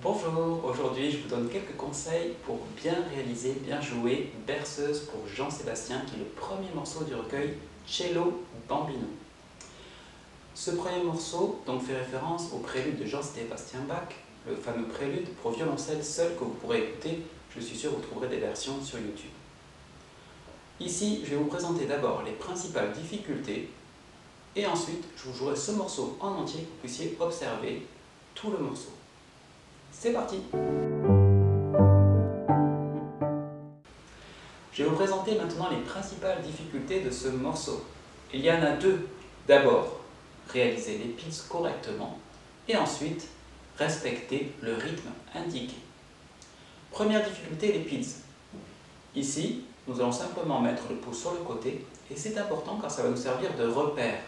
Bonjour, aujourd'hui je vous donne quelques conseils pour bien réaliser, bien jouer Berceuse pour Jean-Sébastien qui est le premier morceau du recueil Cello Bambino. Ce premier morceau fait référence au prélude de Jean-Sébastien Bach, le fameux prélude pour violoncelle seul que vous pourrez écouter, je suis sûr vous trouverez des versions sur YouTube. Ici, je vais vous présenter d'abord les principales difficultés et ensuite je vous jouerai ce morceau en entier que vous puissiez observer tout le morceau. C'est parti Je vais vous présenter maintenant les principales difficultés de ce morceau. Il y en a deux. D'abord, réaliser les pistes correctement et ensuite, respecter le rythme indiqué. Première difficulté, les pids. Ici, nous allons simplement mettre le pouce sur le côté et c'est important car ça va nous servir de repère.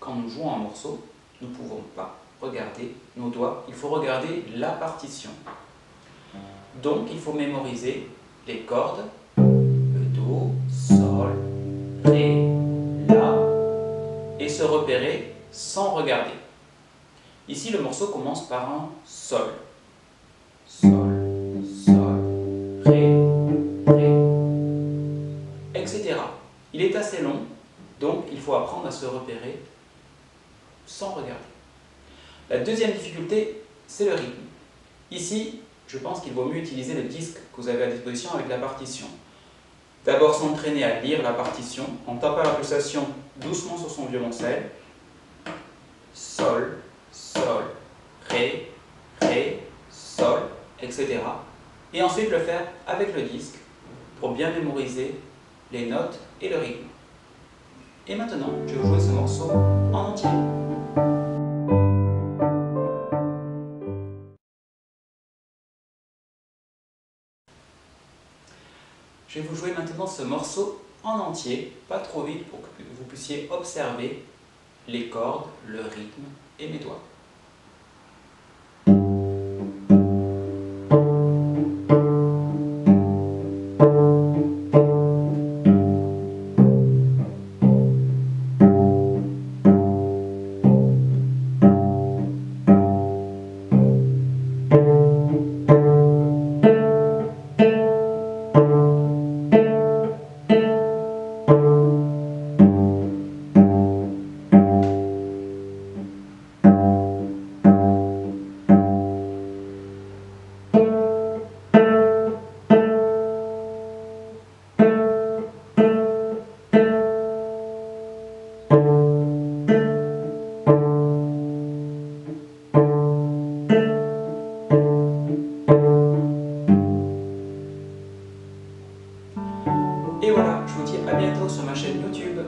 Quand nous jouons un morceau, nous ne pouvons pas regarder nos doigts, il faut regarder la partition. Donc il faut mémoriser les cordes, le Do, Sol, Ré, La, et se repérer sans regarder. Ici le morceau commence par un Sol. Sol, Sol, Ré, Ré, etc. Il est assez long, donc il faut apprendre à se repérer sans regarder. La deuxième difficulté, c'est le rythme. Ici, je pense qu'il vaut mieux utiliser le disque que vous avez à disposition avec la partition. D'abord s'entraîner à lire la partition en tapant la pulsation doucement sur son violoncelle. Sol, Sol, Ré, Ré, Sol, etc. Et ensuite le faire avec le disque pour bien mémoriser les notes et le rythme. Et maintenant, je vais jouer ce morceau Je vais vous jouer maintenant ce morceau en entier, pas trop vite pour que vous puissiez observer les cordes, le rythme et mes doigts. Et voilà, je vous dis à bientôt sur ma chaîne YouTube.